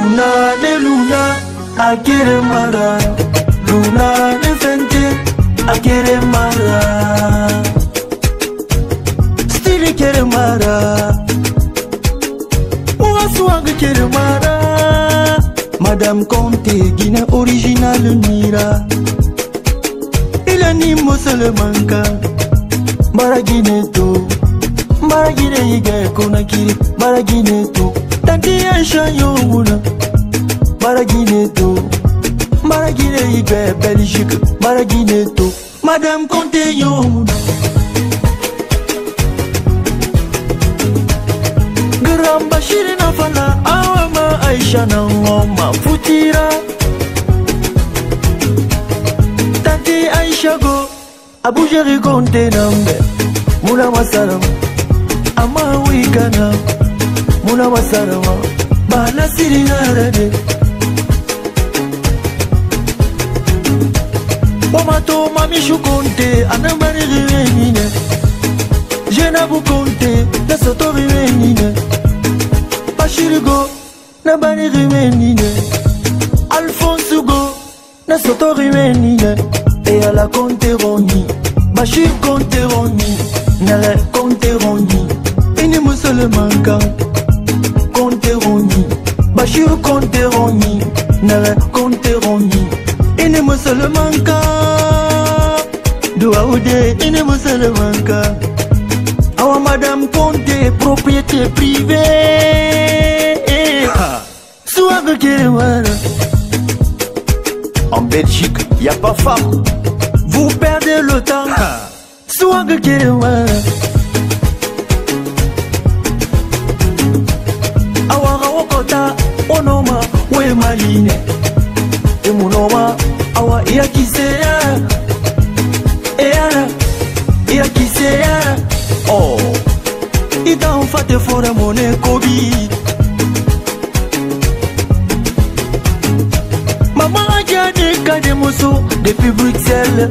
Luna, ne Luna, a get it, Luna, ne Fente, a get it, mother. Still I get it, mother. Uwasuang get it, mother. Madame Conte, Guinée originale, Nira. Il anime seul manca. Maragine to, Maragine, Igay, Konakiri, Maragine to. takiya shayo wula maragine to maragine ibe belgique maragine to madame conte yo wula gramba shirina fana awama aisha na ngoma futira tati aisha go abujeri conte nambe mula masala amawikana muna masarawa ba nasiri na rabe bomato mamishu konte anambari riwenine jenabu konte nasoto riwenine bashirigo nabari riwenine alfonsugo nasoto riwenine eyala konteroni bashir konteroni nala konteroni ini musolemanka Je suis Et ne et Conteroni, Nere seulement Ine ne me seulement Muselemanka, Awa Madame Conté, propriété privée. Suave Kerewara. En Belgique, y a pas femme. Vous perdez le temps. Suave Kerewara. Et mon emunowa awa eyakiseya e Oh, eyakiseya o itanfate fora mone kobi mama adiadeka e de moso depuis bruxelles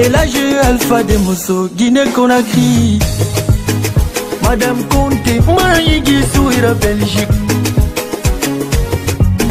Et eu alpha des moso guinée conakry madame conte mayigisouira belgique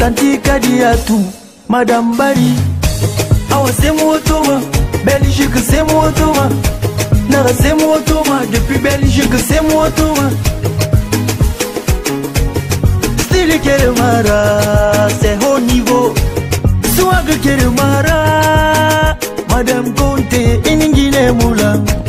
Atlantika diatu Madame Bari Awa semu otoma Belgique semu otoma Nara semu otoma Depuis Belgique semu otoma Style Keremara C'est haut niveau Swag Keremara Madame Conte Iningine Moulin